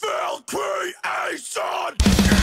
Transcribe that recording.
Filth creation!